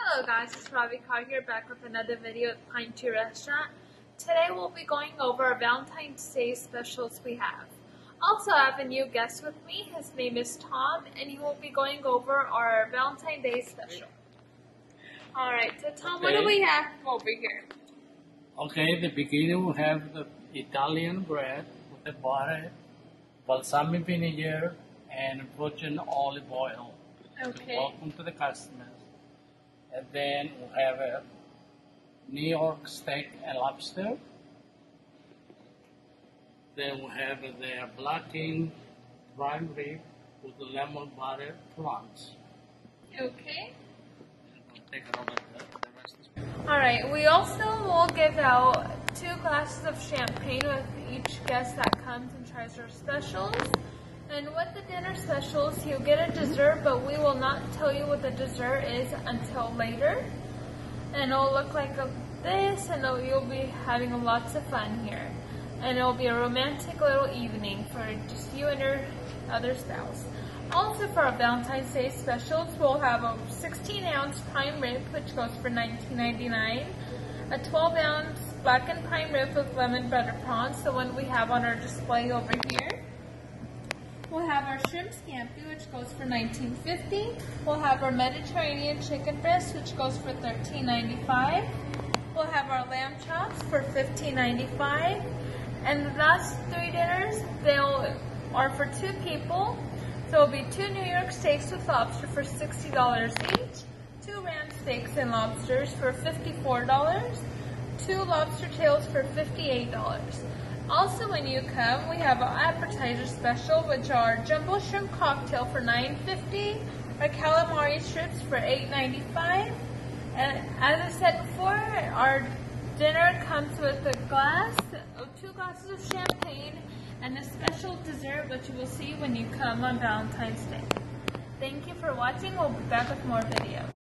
Hello guys, it's Ravi Ravika here back with another video at Pine Tree Restaurant. Today we'll be going over our Valentine's Day specials we have. Also I have a new guest with me, his name is Tom, and he will be going over our Valentine's Day special. Alright, so Tom, what do we have over here? Okay, the beginning we have the Italian bread with the butter, balsamic vinegar, and virgin olive oil. Okay. Welcome to the customers. And then we have a New York steak and lobster. Then we have the blackened prime rib with the lemon butter prawns. Okay. We'll take it over the, the rest is Alright, we also will give out two glasses of champagne with each guest that comes and tries our specials. And with the dinner specials, you'll get a dessert, but we will not tell you what the dessert is until later. And it'll look like a, this, and you'll be having lots of fun here. And it'll be a romantic little evening for just you and your other spouse. Also for our Valentine's Day specials, we'll have a 16 ounce prime rib, which goes for $19.99. A 12 ounce blackened prime rib with lemon butter prawns, the one we have on our display over here. We'll have our shrimp scampi, which goes for $19.50. We'll have our Mediterranean chicken breast, which goes for $13.95. We'll have our lamb chops for $15.95. And the last three dinners, they'll are for two people. So it'll be two New York steaks with lobster for $60 each, two ram steaks and lobsters for $54, two lobster tails for $58. Also, when you come, we have our appetizer special, which are jumbo shrimp cocktail for $9.50, our calamari strips for $8.95, and as I said before, our dinner comes with a glass, oh, two glasses of champagne, and a special dessert, which you will see when you come on Valentine's Day. Thank you for watching. We'll be back with more videos.